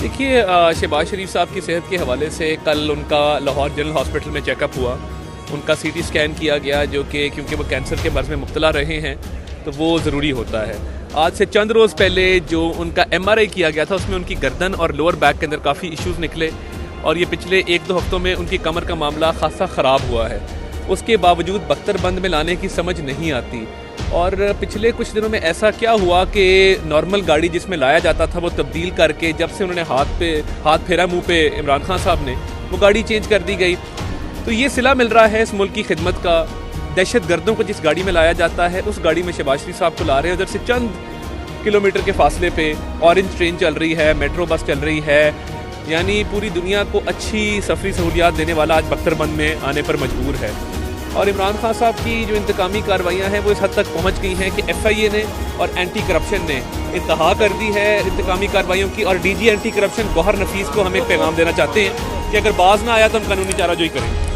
देखिए शहबाज शरीफ साहब की सेहत के हवाले से कल उनका लाहौर जनरल हॉस्पिटल में चेकअप हुआ। उनका सीटी स्कैन किया गया जो कि क्योंकि वो कैंसर के मर्ज में मुबतला रहे हैं तो वो ज़रूरी होता है। आज से चंद रोज़ पहले जो उनका एमआरआई किया गया था, उसमें उनकी गर्दन और लोअर बैक के अंदर काफ़ी इश्यूज़ निकले और ये पिछले एक दो हफ्तों में उनकी कमर का मामला खासा ख़राब हुआ है। उसके बावजूद बख्तरबंद में लाने की समझ नहीं आती। और पिछले कुछ दिनों में ऐसा क्या हुआ कि नॉर्मल गाड़ी जिसमें लाया जाता था वो तब्दील करके जब से उन्होंने हाथ पे, हाथ फेरा मुँह पे इमरान खान साहब ने, वो गाड़ी चेंज कर दी गई। तो ये सिला मिल रहा है इस मुल्क की खिदमत का। दहशत गर्दों को जिस गाड़ी में लाया जाता है, उस गाड़ी में शहबाज शरीफ साहब को ला रहे हैं। उधर से चंद किलोमीटर के फासले पे ऑरेंज ट्रेन चल रही है मेट्रो बस चल रही है। यानी पूरी दुनिया को अच्छी सफरी सहूलियात देने वाला आज बख्तरबंद में आने पर मजबूर है। और इमरान खान साहब की जो इंतकामी कार्रवाइयाँ हैं, वो इस हद तक पहुँच गई हैं कि एफ़ आई ए ने और एंटी करप्शन ने इंतहा कर दी है इंतकामी कार्रवाइयों की और D G anti corruption Gauhar Nafees को हम एक पैगाम देना चाहते हैं कि अगर बाज ना आया तो हम कानूनी चारा जो ही करें